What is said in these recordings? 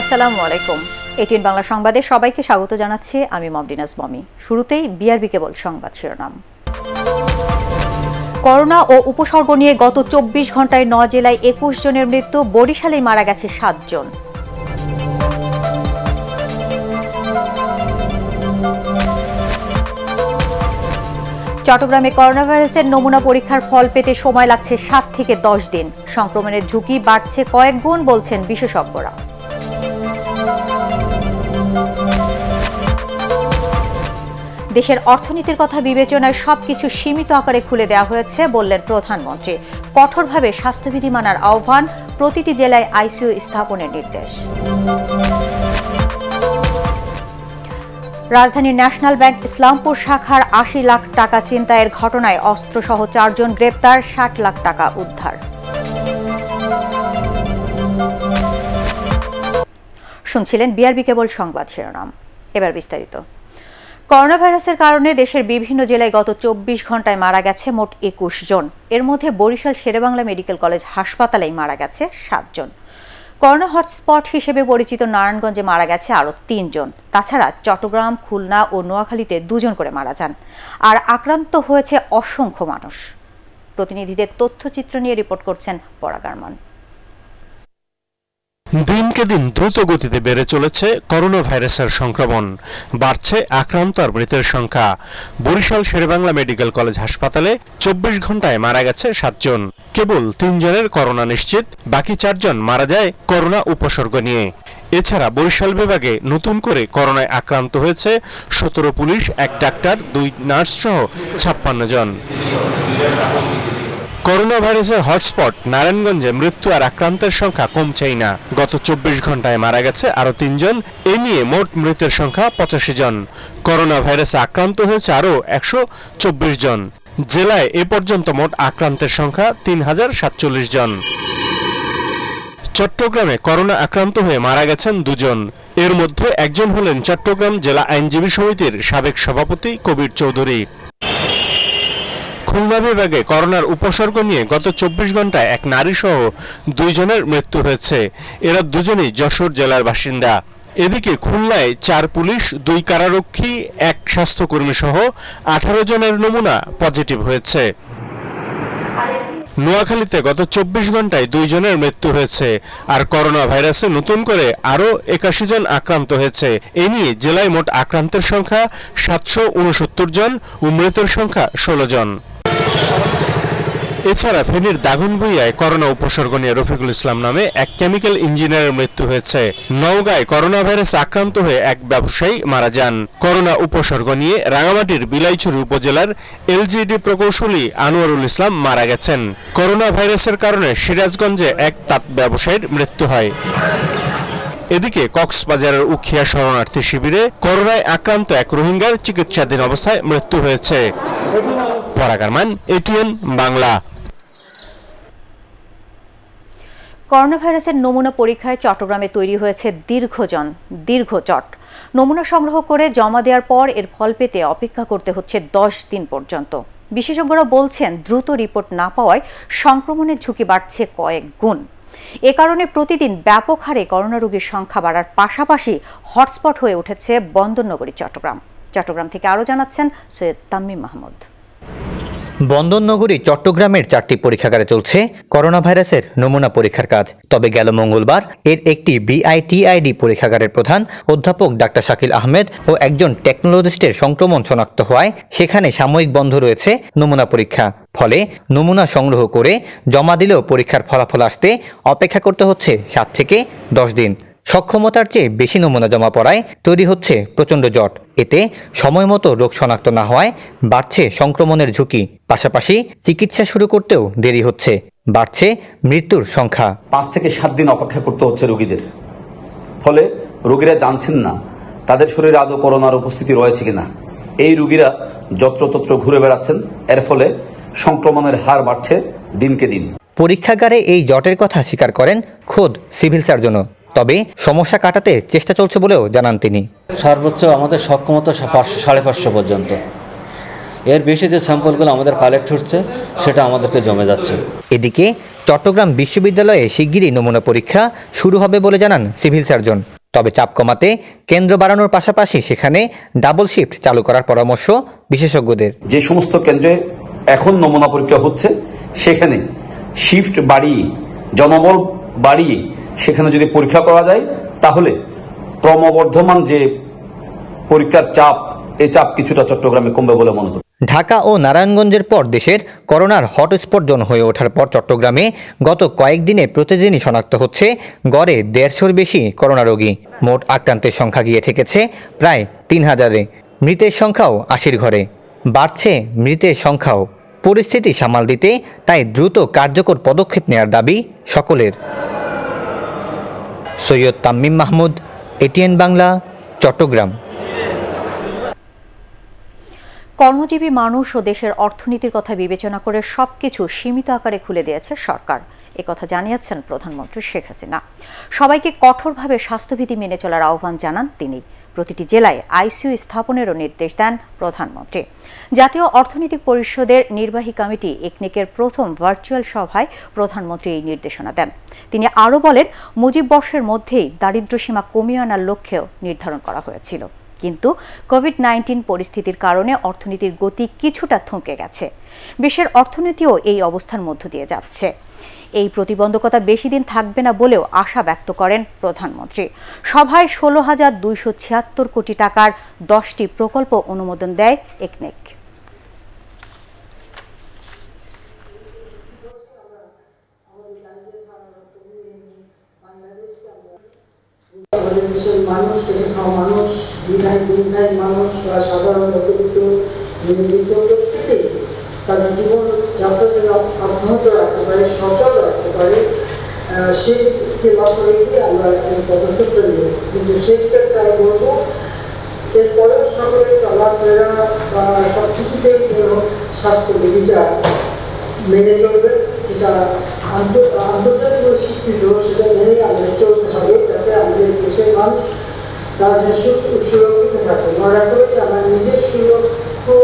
আসসালামু আলাইকুম। এটিএন বাংলা সংবাদে সবাইকে স্বাগত জানাচ্ছি। আমি মমদিনাজ মমি শুরুতেই বিআরবি কেবল সংবাদ শিরোনাম। করোনা ও উপসর্গ নিয়ে গত চব্বিশ ঘন্টায় ন জেলায় একুশ জনের মৃত্যু বরিশালে মারা গেছে সাতজন চট্টগ্রামে করোনা ভাইরাসের নমুনা পরীক্ষার ফল পেতে সময় লাগছে সাত থেকে দশ দিন। সংক্রমণের ঝুঁকি বাড়ছে কয়েক গুণ, বলছেন বিশেষজ্ঞরা। দেশের অর্থনীতির কথা বিবেচনায় সবকিছু সীমিত আকারে খুলে দেওয়া হয়েছে বললেন প্রধানমন্ত্রী। কঠোরভাবে স্বাস্থ্যবিধি মানার আহ্বান প্রতিটি জেলায় আইসিইউ স্থাপনের নির্দেশ। রাজধানীর ন্যাশনাল ব্যাংক ইসলামপুর শাখার আশি লাখ টাকা ছিনতাইয়ের ঘটনায় অস্ত্রসহ চারজন গ্রেপ্তার, ষাট লাখ টাকা উদ্ধার। শুনছিলেন বিআরবি কেবল সংবাদ শিরোনাম। এবার বিস্তারিত। করোনা ভাইরাসের কারণে দেশের বিভিন্ন জেলায় গত চব্বিশ ঘন্টায় মারা গেছে মোট একুশ জন। এর মধ্যে বরিশাল শেরেবাংলা মেডিকেল কলেজ হাসপাতালেই মারা গেছে সাতজন করোনা হটস্পট হিসেবে পরিচিত নারায়ণগঞ্জে মারা গেছে আরও তিনজন তাছাড়া চট্টগ্রাম, খুলনা ও নোয়াখালীতে দুজন করে মারা যান। আর আক্রান্ত হয়েছে অসংখ্য মানুষ। প্রতিনিধিদের তথ্যচিত্র নিয়ে রিপোর্ট করছেন পরাগারমান দিনকে দিন দ্রুত গতিতে বেড়ে চলেছে করোনা ভাইরাসের সংক্রমণ। বাড়ছে আক্রান্ত আর মৃতের সংখ্যা। বরিশাল শেরেবাংলা মেডিকেল কলেজ হাসপাতালে চব্বিশ ঘন্টায় মারা গেছে সাতজন। কেবল তিনজনের করোনা নিশ্চিত, বাকি চারজন মারা যায় করোনা উপসর্গ নিয়ে। এছাড়া বরিশাল বিভাগে নতুন করে করোনায় আক্রান্ত হয়েছে সতেরো পুলিশ, এক ডাক্তার, দুই নার্স সহ ছাপ্পান্ন জন। করোনা ভাইরাসের হটস্পট, নারায়ণগঞ্জে মৃত্যু আর আক্রান্তের সংখ্যা কমছেই না। গত চব্বিশ ঘন্টায় মারা গেছে আরও তিনজন। এ নিয়ে মোট মৃতের সংখ্যা পঁচাশি জন। করোনা ভাইরাসে আক্রান্ত হয়েছে আরও একশো চব্বিশ জন। জেলায় এ পর্যন্ত মোট আক্রান্তের সংখ্যা তিন হাজার সাতচল্লিশ জন। চট্টগ্রামে করোনা আক্রান্ত হয়ে মারা গেছেন দুজন। এর মধ্যে একজন হলেন চট্টগ্রাম জেলা আইনজীবী সমিতির সাবেক সভাপতি কবির চৌধুরী। খুলনা বিভাগে করোনার উপসর্গ নিয়ে গত চব্বিশ ঘন্টায় এক নারী সহ দুইজনের মৃত্যু হয়েছে। এরা দুজনেই যশোর জেলার বাসিন্দা। এদিকে খুলনায় চার পুলিশ, দুই কারারক্ষী, এক স্বাস্থ্যকর্মী সহ আঠারো জনের নমুনা পজিটিভ হয়েছে। নোয়াখালীতে গত চব্বিশ ঘন্টায় দুইজনের মৃত্যু হয়েছে আর করোনা ভাইরাসে নতুন করে আরও একাশি জন আক্রান্ত হয়েছে। এ নিয়ে জেলায় মোট আক্রান্তের সংখ্যা সাতশো উনসত্তর জন ও মৃতের সংখ্যা ষোলো জন। এছাড়া ফেনীর দাগনভূঞায় করোনা উপসর্গ নিয়ে রফিকুল ইসলাম নামে এক কেমিক্যাল ইঞ্জিনিয়ারের মৃত্যু হয়েছে। নওগাঁয় করোনা ভাইরাস আক্রান্ত হয়ে এক ব্যবসায়ী মারা যান। করোনা উপসর্গ নিয়ে রাঙামাটির বিলাইছড়ি উপজেলার এলজিডি প্রকৌশলী আনোয়ারুল ইসলাম মারা গেছেন। করোনা ভাইরাসের কারণে সিরাজগঞ্জে এক তাঁত ব্যবসায়ীর মৃত্যু হয়। এদিকে কক্সবাজারের উখিয়া শরণার্থী শিবিরে করোনায় আক্রান্ত এক রোহিঙ্গার চিকিৎসাধীন অবস্থায় মৃত্যু হয়েছে। পরাগারমান, এটিএন বাংলা। করোনা ভাইরাসের নমুনা পরীক্ষায় চট্টগ্রামে তৈরি হয়েছে দীর্ঘজন, দীর্ঘ চট। নমুনা সংগ্রহ করে জমা দেওয়ার পর এর ফল পেতে অপেক্ষা করতে হচ্ছে দশ দিন পর্যন্ত। বিশেষজ্ঞরা বলছেন, দ্রুত রিপোর্ট না পাওয়ায় সংক্রমণের ঝুঁকি বাড়ছে কয়েক গুণ। এ কারণে প্রতিদিন ব্যাপক হারে করোনা রোগীর সংখ্যা বাড়ার পাশাপাশি হটস্পট হয়ে উঠেছে বন্দরনগরী চট্টগ্রাম। চট্টগ্রাম থেকে আরও জানাচ্ছেন সৈয়দ তাম্মিম মাহমুদ। বন্দরনগরী চট্টগ্রামের চারটি পরীক্ষাগারে চলছে করোনা ভাইরাসের নমুনা পরীক্ষার কাজ। তবে গেল মঙ্গলবার এর একটি বিআইটিআইডি পরীক্ষাগারের প্রধান অধ্যাপক ডাক্তার শাকিল আহমেদ ও একজন টেকনোলজিস্টের সংক্রমণ শনাক্ত হওয়ায় সেখানে সাময়িক বন্ধ রয়েছে নমুনা পরীক্ষা। ফলে নমুনা সংগ্রহ করে জমা দিলেও পরীক্ষার ফলাফল আসতে অপেক্ষা করতে হচ্ছে সাত থেকে দশ দিন। সক্ষমতার চেয়ে বেশি নমুনা জমা পড়ায় তৈরি হচ্ছে প্রচণ্ড জট। এতে সময় মতো রোগ শনাক্ত না হওয়ায় বাড়ছে সংক্রমণের ঝুঁকি। পাশাপাশি চিকিৎসা শুরু করতেও দেরি হচ্ছে। বাড়ছে মৃত্যুর সংখ্যা। পাঁচ থেকে সাত দিন অপেক্ষা করতে হচ্ছে রোগীদের। ফলে রোগীরা জানছেন না তাদের শরীরে আদৌ করোনার উপস্থিতি রয়েছে কিনা। এই রোগীরা যত্রতত্র ঘুরে বেড়াচ্ছেন। এর ফলে সংক্রমণের হার বাড়ছে দিনকে দিন। পরীক্ষাগারে এই জটের কথা স্বীকার করেন খোদ সিভিল সার্জনও। তবে সমস্যা কাটাতে চেষ্টা চলছে বলেও জানান তিনি। সর্বোচ্চ আমাদের সক্ষমতা পাঁচশো সাড়ে পাঁচশো পর্যন্ত। এর বেশি যে স্যাম্পলগুলো আমাদের কালেক্ট হচ্ছে সেটা আমাদেরকে জমে যাচ্ছে। এদিকে চট্টগ্রাম বিশ্ববিদ্যালয়ে শিগগিরই নমুনা পরীক্ষা শুরু হবে বলে জানান সিভিল সার্জন। তবে চাপ কমাতে কেন্দ্র বাড়ানোর পাশাপাশি সেখানে ডাবল শিফট চালু করার পরামর্শ বিশেষজ্ঞদের। যে সমস্ত কেন্দ্রে এখন নমুনা পরীক্ষা হচ্ছে সেখানে শিফট বাড়িয়ে জনবল বাড়িয়ে সেখানে যদি পরীক্ষা করা যায়, তাহলে ক্রমবর্ধমান যে পরীক্ষার চাপ এই চাপ কিছুটা চট্টগ্রামে কমবে বলে মনে করি। ঢাকা ও নারায়ণগঞ্জের পর দেশের করোনার হটস্পট জোন হয়ে ওঠার পর চট্টগ্রামে গত কয়েকদিনে প্রতিদিনই শনাক্ত হচ্ছে গড়ে দেড়শোর বেশি করোনা রোগী। মোট আক্রান্তের সংখ্যা গিয়ে ঠেকেছে প্রায় তিন হাজারে। মৃতের সংখ্যাও আশির ঘরে। বাড়ছে মৃতের সংখ্যাও। পরিস্থিতি সামাল দিতে তাই দ্রুত কার্যকর পদক্ষেপ নেওয়ার দাবি সকলের। সৈয়দ তাম্মিম মাহমুদ, এটিএন বাংলা, চট্টগ্রাম। কর্মজীবী মানুষ ও দেশের অর্থনীতির কথা বিবেচনা করে সবকিছু সীমিত আকারে খুলে দিয়েছে সরকার। কথা জানিয়েছেন প্রধানমন্ত্রী শেখ হাসিনা। সবাইকে কঠোরভাবে স্বাস্থ্যবিধি মেনে চলার আহ্বান জানান তিনি। প্রতিটি জেলায় আইসিইউ স্থাপনেরও নির্দেশ দেন প্রধানমন্ত্রী। জাতীয় অর্থনৈতিক পরিষদের নির্বাহী কমিটি একনেকের প্রথম ভার্চুয়াল সভায় প্রধানমন্ত্রী এই নির্দেশনা দেন। তিনি আরও বলেন, মুজিব বর্ষের মধ্যেই দারিদ্র্যসীমা কমিয়ে আনার লক্ষ্যেও নির্ধারণ করা হয়েছিল। কিন্তু কোভিড নাইন্টিন পরিস্থিতির কারণে অর্থনীতির গতি কিছুটা থমকে গেছে। বিশ্বের অর্থনীতিও এই অবস্থার মধ্য দিয়ে যাচ্ছে। এই প্রতিবন্ধকতা বেশি দিন থাকবে না বলেও আশা ব্যক্ত করেন প্রধানমন্ত্রী সভায় ষোলো হাজার দুইশো ছিয়াত্তর কোটি টাকার দশটি প্রকল্প অনুমোদন দেয় একনেক মানুষ মানুষ সাধারণ তাদের জীবন যেন অব্যাহত রাখতে পারে সচল রাখতে পারে সেই লক্ষ্য রেখে আমরা এই পদক্ষেপটা নিয়েছি। কিন্তু সেই ক্ষেত্রে আমি বলব এরপরেও সকলে চলাফেরা বা সব কিছুতেই যেন স্বাস্থ্যবিধিটা মেনে চলবে, যেটা আন্তর্জাতিক স্বীকৃত, সেটা মেনে আমাদের চলতে হবে, যাতে আমাদের দেশের মানুষ তারা যেন সুরক্ষিত থাকে। মনে রাখতে যে আমরা নিজের সুরক্ষা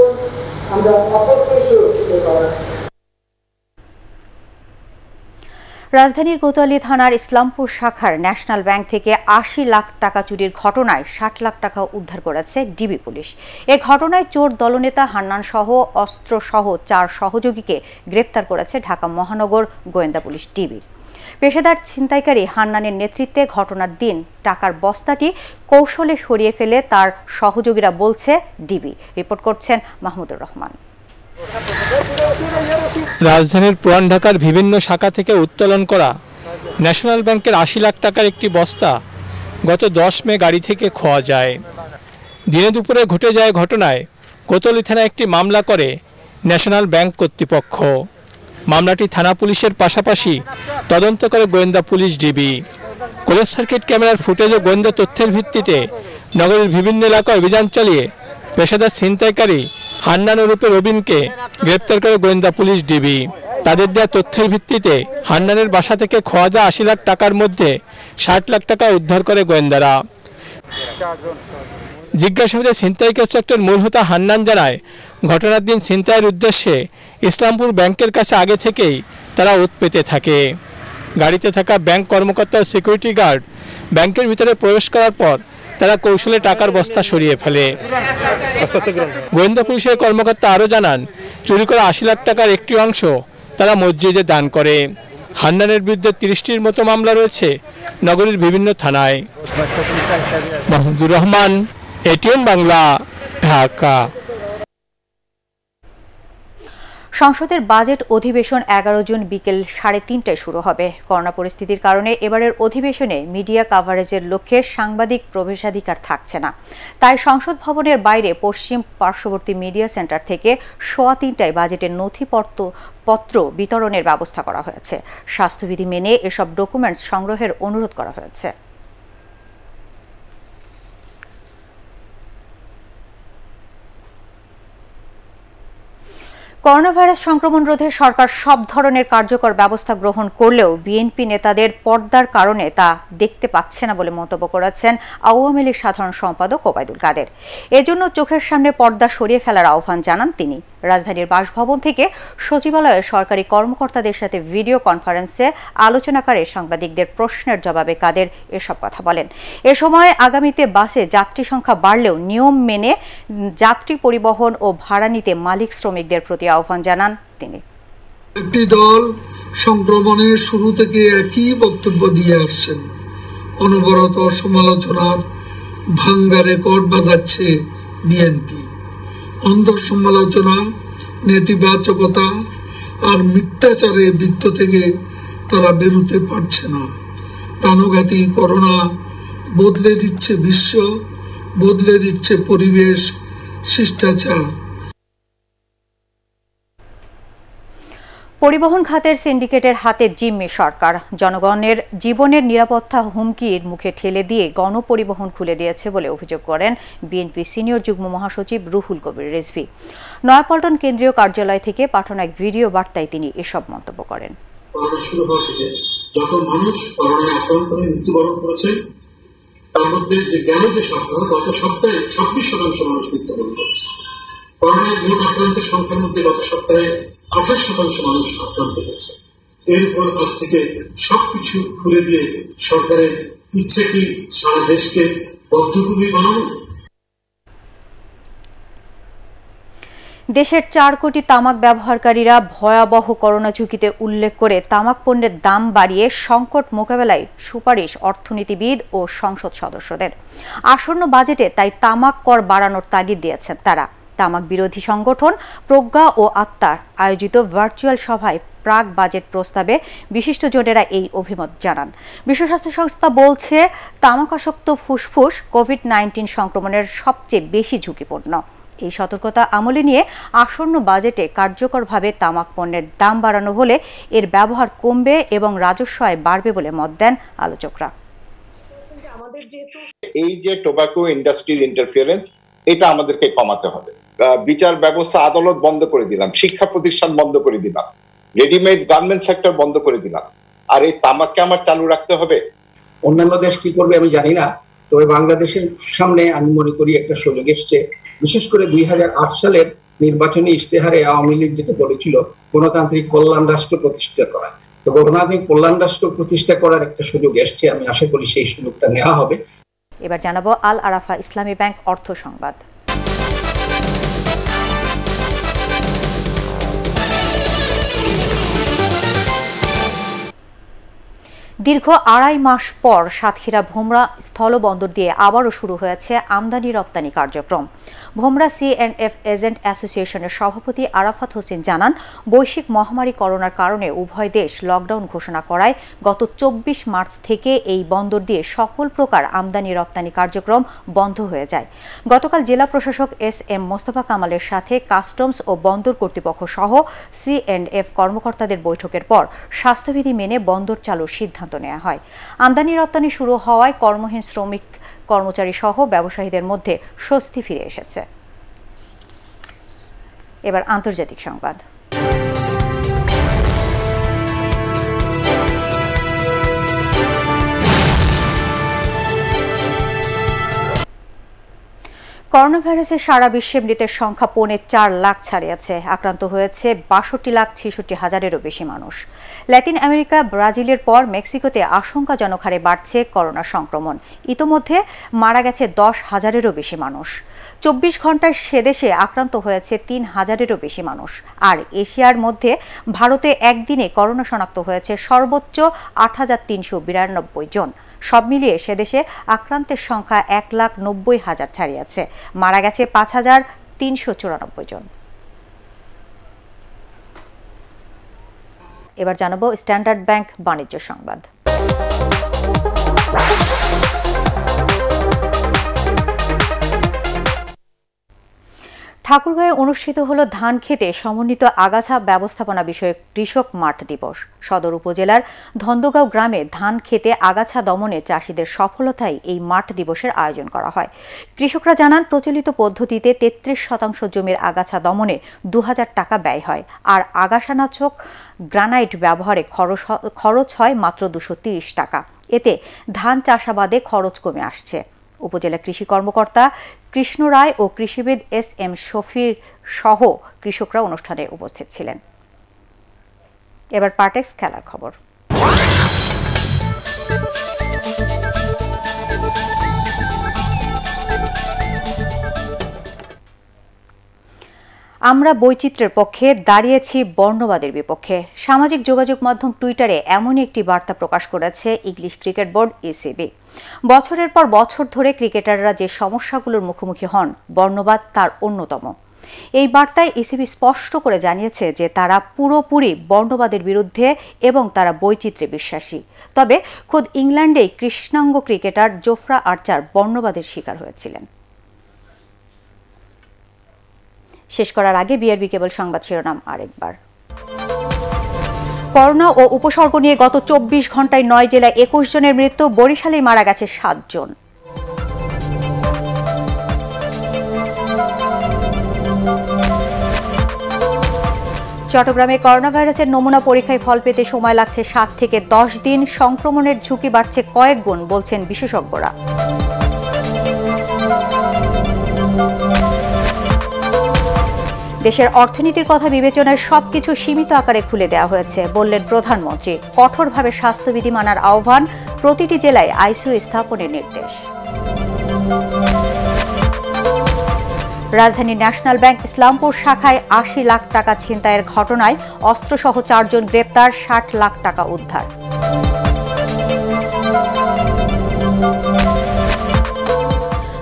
আমরা অপরকে সুরক্ষিত করা রাজধানীর কোতোয়ালি থানার ইসলামপুর শাখার ন্যাশনাল ব্যাংক থেকে আশি লাখ টাকা চুরির ঘটনায় ষাট লাখ টাকা উদ্ধার করেছে ডিবি পুলিশ। এ ঘটনায় চোর দলনেতা হান্নান সহ অস্ত্র সহ চার সহযোগীকে গ্রেপ্তার করেছে ঢাকা মহানগর গোয়েন্দা পুলিশ ডিবি। পেশাদার ছিনতাইকারী হান্নানের নেতৃত্বে ঘটনার দিন টাকার বস্তাটি কৌশলে সরিয়ে ফেলে তার সহযোগীরা বলছে, ডিবি রিপোর্ট করছেন মাহমুদুর রহমান। রাজধানীর পুরান ঢাকার বিভিন্ন শাখা থেকে উত্তোলন করা ন্যাশনাল ব্যাংকের আশি লাখ টাকার একটি বস্তা গত দশ মে গাড়ি থেকে খোয়া যায়। দিনে দুপুরে ঘটে যায় ঘটনায় কোতলি থানায় একটি মামলা করে ন্যাশনাল ব্যাংক কর্তৃপক্ষ। মামলাটি থানা পুলিশের পাশাপাশি তদন্ত করে গোয়েন্দা পুলিশ ডিবি। কলেজ সার্কিট ক্যামেরার ফুটেজ ও গোয়েন্দা তথ্যের ভিত্তিতে নগরীর বিভিন্ন এলাকায় অভিযান চালিয়ে পেশাদার ছিনতাইকারী হান্নান রূপে রবিনকে গ্রেপ্তার করে গোয়েন্দা পুলিশ ডিবি। তাদের দেওয়া তথ্যের ভিত্তিতে হান্নানের বাসা থেকে খোয়া যা আশি লাখ টাকার মধ্যে ষাট লাখ টাকা উদ্ধার করে গোয়েন্দারা। জিজ্ঞাসাবাদে ছিনতাইকার চক্রের মূল হোতা হান্নান জানায় ঘটনার দিন ছিনতাইয়ের উদ্দেশ্যে ইসলামপুর ব্যাংকের কাছে আগে থেকেই তারা ওত পেতে থাকে। গাড়িতে থাকা ব্যাংক কর্মকর্তা সিকিউরিটি গার্ড ব্যাংকের ভিতরে প্রবেশ করার পর তারা কৌশলে টাকার বস্তা সরিয়ে ফেলে। গোয়েন্দা পুলিশের কর্মকর্তা আরও জানান, চুরি করা আশি লাখ টাকার একটি অংশ তারা মসজিদে দান করে। হান্নানের বিরুদ্ধে তিরিশটির মতো মামলা রয়েছে নগরীর বিভিন্ন থানায়। মাহমুদুর রহমান এটিএম বাংলা, ঢাকা। সংসদের বাজেট অধিবেশন এগারো জুন বিকেল সাড়ে তিনটায় শুরু হবে। করোনা পরিস্থিতির কারণে এবারের অধিবেশনে মিডিয়া কাভারেজের লক্ষ্যে সাংবাদিক প্রবেশাধিকার থাকছে না। তাই সংসদ ভবনের বাইরে পশ্চিম পার্শ্ববর্তী মিডিয়া সেন্টার থেকে সোয়া তিনটায় বাজেটের নথিপত্র, পত্র বিতরণের ব্যবস্থা করা হয়েছে। স্বাস্থ্যবিধি মেনে এসব ডকুমেন্টস সংগ্রহের অনুরোধ করা হয়েছে। করোনা ভাইরাস সংক্রমণ রোধে সরকার সব ধরনের কার্যকর ব্যবস্থা গ্রহণ করলেও বিএনপি নেতাদের পর্দার কারণে তা দেখতে পাচ্ছে না বলে মন্তব্য করেছেন আওয়ামী লীগ সাধারণ সম্পাদক ওবায়দুল কাদের। এজন্য চোখের সামনে পর্দা সরিয়ে ফেলার আহ্বান জানান তিনি। রাজধানীর বাসভবন থেকে সচিবালয়ে সরকারি কর্মকর্তাদের সাথে ভিডিও কনফারেন্সে আলোচনাকারে সাংবাদিকদের প্রশ্নের জবাবে কাদের এসব কথা বলেন। এ সময় আগামীতে বাসে যাত্রী সংখ্যা বাড়লেও নিয়ম মেনে যাত্রী পরিবহন ও ভাড়া নিতে মালিক শ্রমিকদের প্রতি আহ্বান জানান তিনি। একটি দল সংক্রমণের শুরু থেকে একই বক্তব্য দিয়ে আসছেন। অনবরত সমালোচনার ভাঙ্গা রেকর্ড বাজাচ্ছে বিএনপি। অন্ধ সমালোচনা নেতিবাচকতা আর মিথ্যাচারে বৃত্ত থেকে তারা বেরোতে পারছে না। প্রাণঘাতী করোনা বদলে দিচ্ছে বিশ্ব, বদলে দিচ্ছে পরিবেশ, শিষ্টাচার। পরিবহন খাতের সিন্ডিকেটের হাতে জিম্মি সরকার। জনগণের জীবনের নিরাপত্তা হুমকির মুখে ঠেলে দিয়ে গণপরিবহন খুলে দিয়েছে বলে অভিযোগ করেন বিএনপি সিনিয়র যুগ্ম মহাসচিব রুহুল কবির রিজভি। নয়াপল্টন কেন্দ্রীয় কার্যালয় থেকে পাঠানো এক ভিডিও বার্তায় তিনি এসব মন্তব্য করেন। যত মানুষ মৃত্যুবরণ করেছে, তার মধ্যে যে গেল যে গত সপ্তাহে ছাব্বিশ শতাংশ মানুষ মৃত্যুবরণ করেছে। আক্রান্তের সংখ্যার মধ্যে গত সপ্তাহে আঠাশ শতাংশ মানুষ আক্রান্ত হয়েছে। এরপর আজ থেকে সবকিছু খুলে দিয়ে সরকারের ইচ্ছে কি সারা দেশকে বদ্ধভূমি বানানো। দেশের চার কোটি তামাক ব্যবহারকারীরা ভয়াবহ করোনা ঝুঁকিতে উল্লেখ করে তামাক পণ্যের দাম বাড়িয়ে সংকট মোকাবেলায় সুপারিশ অর্থনীতিবিদ ও সংসদ সদস্যদের। আসন্ন বাজেটে তাই তামাক কর বাড়ানোর তাগিদ দিয়েছেন তারা। তামাক বিরোধী সংগঠন প্রজ্ঞা ও আত্মার আয়োজিত ভার্চুয়াল সভায় প্রাক বাজেট প্রস্তাবে বিশিষ্টজনেরা এই অভিমত জানান। বিশ্ব স্বাস্থ্য সংস্থা বলছে, তামাকাসক্ত ফুসফুস কোভিড নাইন্টিন সংক্রমণের সবচেয়ে বেশি ঝুঁকিপূর্ণ। এই সতর্কতা আমলে নিয়ে আসন্ন বাজেটে কার্যকরভাবে তামাক পণ্যের দাম বাড়ানো হলে এর ব্যবহার কমবে এবং রাজস্ব আয় বাড়বে বলে মত দেন আলোচকরা। এই যে টোবাকো ইন্ডাস্ট্রির ইন্টারফিয়ারেন্স এটা আমাদেরকে কমাতে হবে। বিচার ব্যবস্থা আদালত বন্ধ করে দিলাম শিক্ষা প্রতিষ্ঠান বন্ধ করে দিলাম রেডিমেড গার্মেন্ট সেক্টর বন্ধ করে দিলাম। আর এই তামাককে আমার চালু রাখতে হবে? অন্যান্য দেশ কি করবে আমি জানি না তবে বাংলাদেশের সামনে আমি মনে করি একটা সুযোগ এসছে। বিশেষ করে দুই সালের নির্বাচনী ইশতেহারে আওয়ামী লীগ যেটা বলেছিল গণতান্ত্রিক কল্যাণ রাষ্ট্র প্রতিষ্ঠা করা। তো গণতান্ত্রিক কল্যাণ রাষ্ট্র প্রতিষ্ঠা করার একটা সুযোগ এসছে আমি আশা করি সেই সুযোগটা নেওয়া হবে। এবার জানাব আল আরাফা ইসলামী ব্যাংক অর্থ সংবাদ। দীর্ঘ আড়াই মাস পর সাতক্ষীরা ভোমরা স্থলবন্দর দিয়ে আবারও শুরু হয়েছে আমদানি রপ্তানি কার্যক্রম। ভোমরা সিএনএফ এজেন্ট অ্যাসোসিয়েশনের সভাপতি আরাফাত হোসেন জানান, বৈশ্বিক মহামারী করোনার কারণে উভয় দেশ লকডাউন ঘোষণা করায় গত চব্বিশ মার্চ থেকে এই বন্দর দিয়ে সকল প্রকার আমদানি রপ্তানি কার্যক্রম বন্ধ হয়ে যায়। গতকাল জেলা প্রশাসক এস এম মোস্তফা কামালের সাথে কাস্টমস ও বন্দর কর্তৃপক্ষ সহ সিএনএফ কর্মকর্তাদের বৈঠকের পর স্বাস্থ্যবিধি মেনে বন্দর চালুর সিদ্ধান্ত নেওয়া হয়। আমদানি রপ্তানি শুরু হওয়ায় কর্মহীন শ্রমিক কর্মচারী সহ ব্যবসায়ীদের মধ্যে স্বস্তি ফিরে এসেছে। এবার আন্তর্জাতিক সংবাদ। করোনা ভাইরাসে সারা বিশ্বে মৃতের সংখ্যা পৌনে চার লাখ ছাড়িয়েছে। আক্রান্ত হয়েছে বাষট্টি লাখ ছেষট্টি হাজারেরও বেশি মানুষ। ল্যাটিন আমেরিকা, ব্রাজিলের পর মেক্সিকোতে আশঙ্কাজনক হারে বাড়ছে করোনা সংক্রমণ। ইতোমধ্যে মারা গেছে দশ হাজারেরও বেশি মানুষ। চব্বিশ ঘন্টায় সেদেশে আক্রান্ত হয়েছে তিন হাজারেরও বেশি মানুষ। আর এশিয়ার মধ্যে ভারতে একদিনে করোনা শনাক্ত হয়েছে সর্বোচ্চ আট হাজার তিনশো বিরানব্বই জন। সব মিলিয়ে সেদেশে আক্রান্তের সংখ্যা এক লাখ নব্বই হাজার ছাড়িয়েছে। মারা গেছে পাঁচ হাজার তিনশো চুরানব্বই জন। এবার জানাব স্ট্যান্ডার্ড ব্যাংক বাণিজ্য সংবাদ। ঠাকুরগাঁয়ে অনুষ্ঠিত হলো ধান খেতে সমন্বিত আগাছা ব্যবস্থাপনা বিষয়ক কৃষক মাঠ দিবস। সদর উপজেলার ধন্দগাঁও গ্রামে ধান খেতে আগাছা দমনে চাষিদের সফলতায় এই মাঠ দিবসের আয়োজন করা হয়। কৃষকরা জানান, প্রচলিত পদ্ধতিতে তেত্রিশ শতাংশ জমির আগাছা দমনে দু হাজার টাকা ব্যয় হয় আর আগাছানাচক গ্রানাইট ব্যবহারে খরচ হয় মাত্র দুশো টাকা। এতে ধান চাষাবাদে খরচ কমে আসছে। উপজেলা কৃষি কর্মকর্তা কৃষ্ণ রায় ও কৃষিবিদ এস এম শফির সহ কৃষকরা অনুষ্ঠানে উপস্থিত ছিলেন। এবার পার্টেক্স খেলার খবর। আমরা বৈচিত্র্যের পক্ষে দাঁড়িয়েছি বর্ণবাদের বিপক্ষে। সামাজিক যোগাযোগ মাধ্যম টুইটারে এমনই একটি বার্তা প্রকাশ করেছে ইংলিশ ক্রিকেট বোর্ড ইসিবি বছরের পর বছর ধরে ক্রিকেটাররা যে সমস্যাগুলোর মুখোমুখি হন, বর্ণবাদ তার অন্যতম। এই বার্তায় ইসিবি স্পষ্ট করে জানিয়েছে যে তারা পুরোপুরি বর্ণবাদের বিরুদ্ধে এবং তারা বৈচিত্র্যে বিশ্বাসী। তবে খোদ ইংল্যান্ডে কৃষ্ণাঙ্গ ক্রিকেটার জোফরা আর্চার বর্ণবাদের শিকার হয়েছিলেন। শেষ করার আগে বিআরবি কেবল সংবাদ শিরোনাম আরেকবার। করোনা ও উপসর্গ নিয়ে গত চব্বিশ ঘন্টায় নয় জেলায় একুশ জনের মৃত্যু, বরিশালে মারা গেছে সাতজন। চট্টগ্রামে করোনা ভাইরাসের নমুনা পরীক্ষায় ফল পেতে সময় লাগছে সাত থেকে দশ দিন, সংক্রমণের ঝুঁকি বাড়ছে কয়েক গুণ, বলছেন বিশেষজ্ঞরা। দেশের অর্থনীতির কথা বিবেচনায় সবকিছু সীমিত আকারে খুলে দেওয়া হয়েছে, বললেন প্রধানমন্ত্রী। কঠোরভাবে স্বাস্থ্যবিধি মানার আহ্বান প্রতিটি জেলায় আইসিইউ স্থাপনের নির্দেশ। রাজধানী ন্যাশনাল ব্যাংক ইসলামপুর শাখায় আশি লাখ টাকা ছিনতাইয়ের ঘটনায় অস্ত্রসহ চারজন গ্রেপ্তার, ষাট লাখ টাকা উদ্ধার।